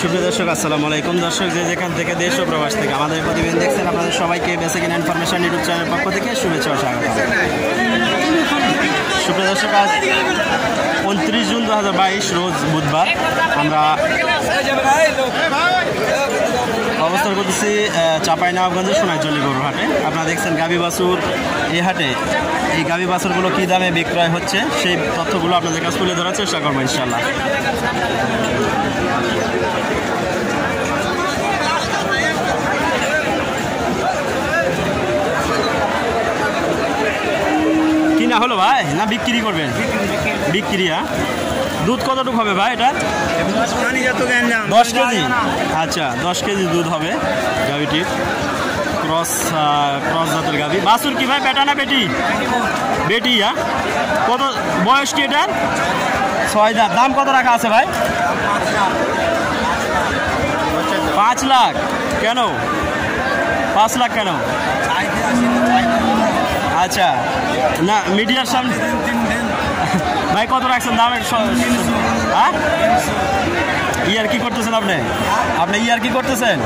সুপ্রিয় দর্শক, আসসালামু আলাইকুম। দর্শক, যে যেখান থেকে দেশ ও প্রবাস থেকে আমাদের প্রতিবেদন দেখছেন, আপনাদের সবাইকে বেসিক ইনফরমেশন ইউটিউব চ্যানেলের পক্ষ থেকে শুভেচ্ছা ও স্বাগত। সুপ্রিয় দর্শক, আজ উনত্রিশ জুন দু হাজার বাইশ, রোজ বুধবার। আমরা অবস্থান করতেছি চাপাই নবাবগঞ্জের সোনাইজলি গরুর হাটে। আপনারা দেখছেন গাবি বাসুর এই হাটে এই গাবি বাসুরগুলো কী দামে বিক্রয় হচ্ছে? সেই তথ্যগুলো আপনাদের কাছে তুলে ধরার চেষ্টা করব ইনশাল্লাহ কিনা হলো ভাই? না বিক্রি করবেন? বিক্রি হ্যাঁ? দুধ কতটুকু হবে ভাই এটা দশ কেজি? আচ্ছা দশ কেজি দুধ হবে গাভিটির। ক্রস ক্রস জাতের গাভি। বাসুর কি ভাই বেটা না বেটি? বেটি হ্যাঁ? কত বয়স কি এটার? ছয় দাঁত। দাম কত রাখা আছে ভাই? পাঁচ লাখ। কেন? পাঁচ লাখ কেন? আচ্ছা। না মিডিয়ার সামনে ভাই কত রাখছেন দাম হ্যাঁ? ইয়ার কি করতেছেন আপনি? আপনি ইয়ার কি করতেছেন?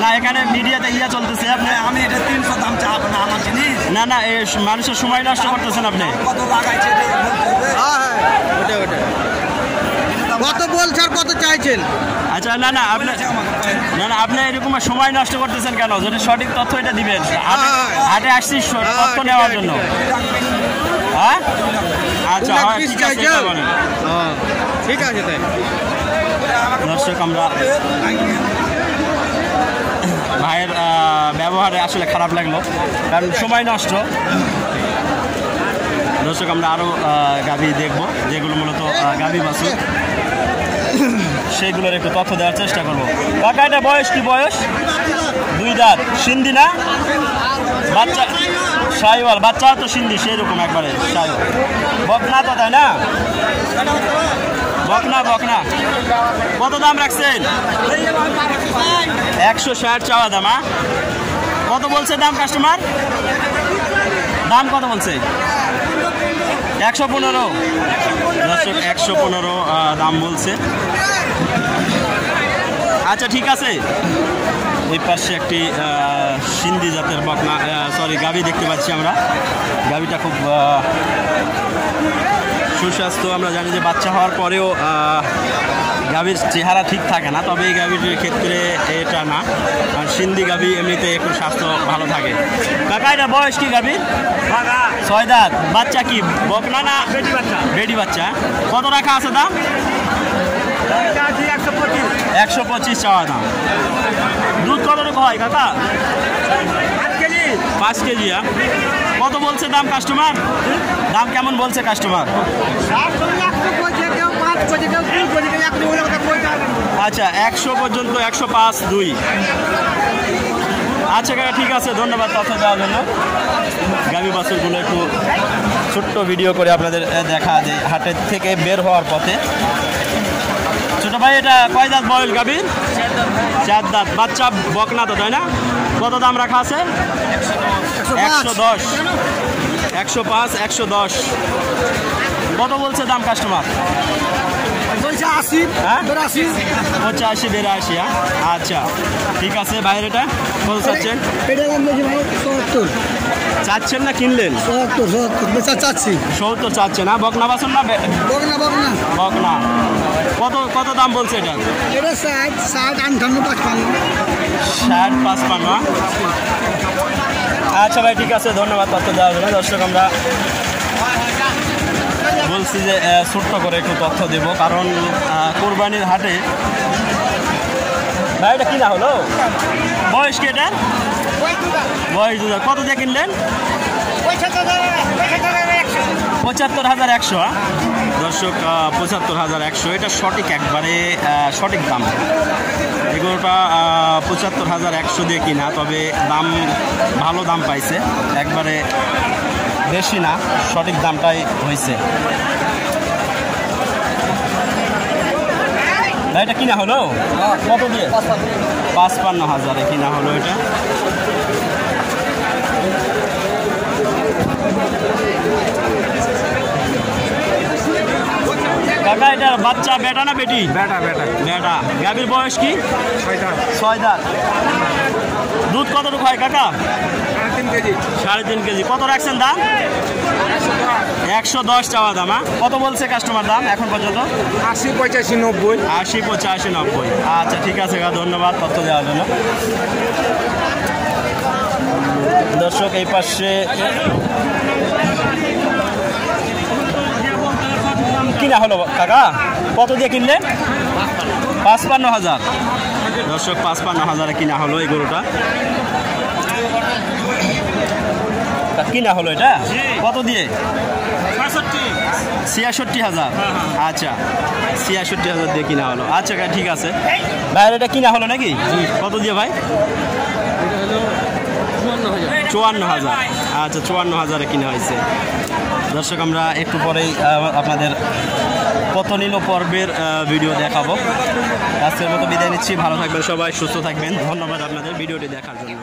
না এখানে মিডিয়াতে ইয়া চলতেছে। আপনি আমি এটা তিনশো দাম চাপ না আমার জিনিস? না না এ মানুষের সময় নষ্ট করতেছেন আপনি। কত লাগাইছে ওটা বলতে হবে। কত বলছে আর কত চাইছেন? আচ্ছা না না আপনি না না আপনি এরকম সময় নষ্ট করতেছেন কেন? যদি সঠিক তথ্য এটা দিবেন। হাটে- হাটে আসছি স- তথ্য নেওয়ার জন্য। হ্যাঁ? আচ্ছা হয়, ঠিক আছে। হ্যাঁ, তাই। দর্শক আমরা ভাইয়ের ব্যবহারে আসলে খারাপ লাগল কারণ সময় নষ্ট। দর্শক আমরা আরও গাভি দেখব যেগুলো মূলত গাভি বাসু সেইগুলোর একটু তথ্য দেওয়ার চেষ্টা করব। কাকা, এটা বয়স কি বয়স? দুই দাঁত। সিন্ধি না? বাচ্চা সাইওয়াল বাচ্চা তো সিন্ধি সেই রকম একবারে সাইওয়াল বকনা তো, তাই না? বকনা বকনা। কত দাম রাখছেন? একশো ষাট চাওয়া দাম? কত বলছে দাম কাস্টমার? দাম কত বলছে? একশো পনেরো। একশো পনেরো দাম বলছে। আচ্ছা ঠিক আছে। এই পাশে একটি সিন্ধি জাতের বকনা সরি গাভি দেখতে পাচ্ছি আমরা। গাভিটা খুব সুস্বাস্থ্য। আমরা জানি যে বাচ্চা হওয়ার পরেও গাভীর চেহারা ঠিক থাকে না তবে এই গাভীটির ক্ষেত্রে এটা না। আর সিন্ধি গাভী এমনিতে একটু স্বাস্থ্য ভালো থাকে। কাকা এটা বয়স কি গাভীর? ছয় দাঁত। বাচ্চা কি? বকনা না বেটি বাচ্চা। বেটি বাচ্চা। কত রাখা আছে দাম? একশো পঁচিশ। চাওয়া দাম। দুধ কতটুকু হয় কাকা? পাঁচ কেজি? কত বলছে দাম কাস্টমার? দাম কেমন বলছে কাস্টমার? আচ্ছা একশো পর্যন্ত একশো পাঁচ দুই। আচ্ছা কাকা, ঠিক আছে, ধন্যবাদ তথ্য দেওয়ার জন্য। গাভী বাছুরগুলো একটু ছোট্ট ভিডিও করে আপনাদের দেখা যে হাটের থেকে বের হওয়ার পথে। ছোট ভাই, এটা কয় দাঁত বয়স গাভীর চার দাঁত। বাচ্চা বকনা তো, তাই না? কত দাম রাখা আছে? একশো দশ। একশো পাঁচ, একশো দশ। কত বলছে দাম কাস্টমার? আশি হ্যাঁ? বিরাশি পঁচাশি বেরাশি হ্যাঁ? আচ্ছা ঠিক আছে বাইরে এটা? কত চাচ্ছেন? এটা দাম বলছি ভাই সত্তর। চাচ্ছেন না কিনলেন? সত্তর সত্তর চাচ্ছি। সত্তর চাচ্ছেন না বকনা বাসন না বকনা বকনা। বকনা। কত কত দাম বলছে এটা? এটা ষাট ষাট আটান্ন পাঁচপান্ন। ষাট পাঁচপান্ন হ্যাঁ? আচ্ছা ভাই ঠিক আছে ধন্যবাদ তথ্য দেওয়ার জন্য। দর্শক আমরা বলছি যে ছোট্ট করে একটু তথ্য দেব, কারণ কোরবানির হাটে ভাই, এটা কিনা হলো? বয়স কি এটা বয়স দু হাজার। কত দিয়ে কিনলেন? পঁচাত্তর হাজার একশো? দর্শক পঁচাত্তর হাজার একশো। এটা সঠিক একবারে সঠিক দাম। এগুলোটা পঁচাত্তর হাজার একশো দিয়ে কিনা, তবে দাম, ভালো দাম পাইছে। একবারে বেশি না সঠিক দামটাই হয়েছে। এটা কিনা হলো? কত দিয়ে? পাঁচপান্ন হাজারে কিনা হলো এটা। কাকা এটার বাচ্চা বেটা না বেটি? বেটা বেটা। বেটা। গাভীর বয়স কি? ছয় দাঁত দুধ কতটুকু হয় কাকা? সাড়ে তিন কেজি। কত রাখছেন দাম? একশো দশ চাওয়া দাম হ্যাঁ? কত বলছে কাস্টমার দাম এখন পর্যন্ত? আশি পঁচাশি নব্বই। আশি পঁচাশি নব্বই। আচ্ছা ঠিক আছে ধন্যবাদ তথ্য দেওয়ার জন্য। দর্শক এই পাশে কিনা হলো কাকা? কত দিয়ে কিনলেন পাঁচপান্ন হাজার। দর্শক পাঁচপান্ন হাজারে কিনা হলো এই গরুটা। কিনা হলো এটা? কত দিয়ে? ছিয়াষট্টি। হাজার? আচ্ছা। ছিয়াষট্টি হাজার দিয়ে কিনা হলো। আচ্ছা ঠিক আছে। ভাইয়ের এটা কিনা হলো নাকি? কত দিয়ে ভাই? চুয়ান্ন হাজার। আচ্ছা চুয়ান্ন হাজারে কিনা হয়েছে। দর্শক আমরা একটু পরেই আপনাদের কত নিল পর্বের ভিডিও দেখাবো। আজকের মতো বিদায় নিচ্ছি। ভালো থাকবেন সবাই সুস্থ থাকবেন। ধন্যবাদ আপনাদের ভিডিওটি দেখার জন্য।